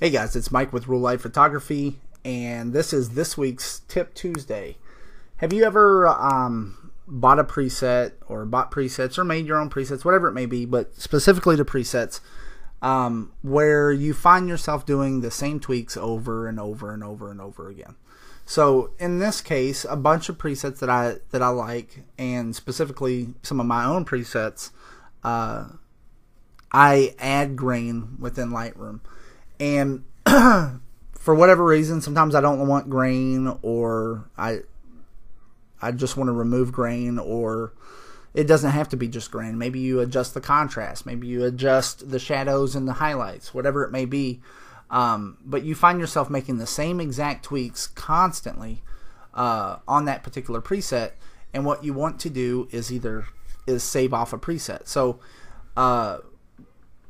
Hey guys, it's Mike with Rule Life Photography, and this is this week's Tip Tuesday. Have you ever um, bought a preset or bought presets or made your own presets, whatever it may be, but specifically to presets, um, where you find yourself doing the same tweaks over and over and over and over again? So in this case, a bunch of presets that I that I like, and specifically some of my own presets, uh, I add grain within Lightroom and for whatever reason, sometimes I don't want grain, or I I just want to remove grain, or it doesn't have to be just grain. Maybe you adjust the contrast, maybe you adjust the shadows and the highlights, whatever it may be. Um, but you find yourself making the same exact tweaks constantly uh, on that particular preset, and what you want to do is either is save off a preset. So uh,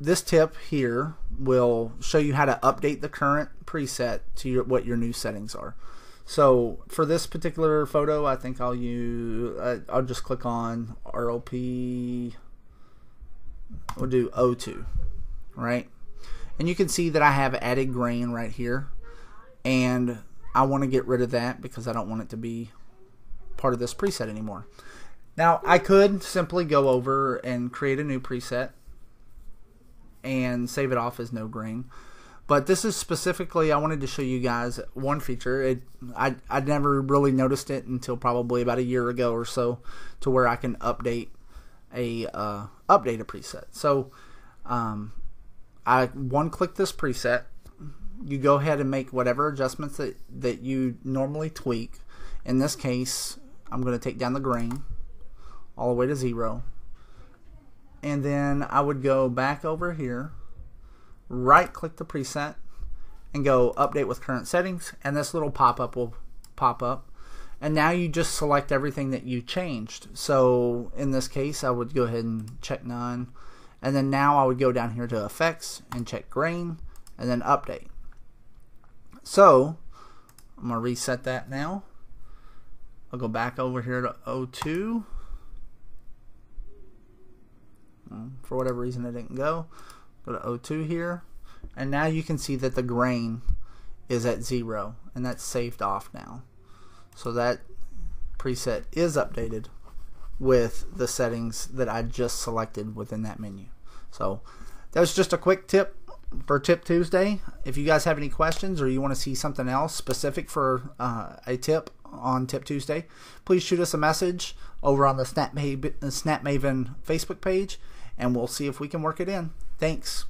this tip here will show you how to update the current preset to your, what your new settings are. So for this particular photo, I think I'll use, I'll just click on RLP, we'll do O2, right? And you can see that I have added grain right here. And I want to get rid of that because I don't want it to be part of this preset anymore. Now I could simply go over and create a new preset and save it off as no grain. But this is specifically, I wanted to show you guys one feature. It, I, I never really noticed it until probably about a year ago or so to where I can update a uh, update a preset. So um, I one click this preset. You go ahead and make whatever adjustments that, that you normally tweak. In this case, I'm going to take down the grain all the way to zero and then I would go back over here, right click the preset, and go update with current settings, and this little pop-up will pop up. And now you just select everything that you changed. So in this case, I would go ahead and check none. And then now I would go down here to effects and check grain and then update. So I'm to reset that now. I'll go back over here to O2 for whatever reason it didn't go. Go to O2 here. And now you can see that the grain is at zero and that's saved off now. So that preset is updated with the settings that I just selected within that menu. So that was just a quick tip for Tip Tuesday. If you guys have any questions or you want to see something else specific for uh, a tip on Tip Tuesday, please shoot us a message over on the Snap Maven Facebook page and we'll see if we can work it in. Thanks.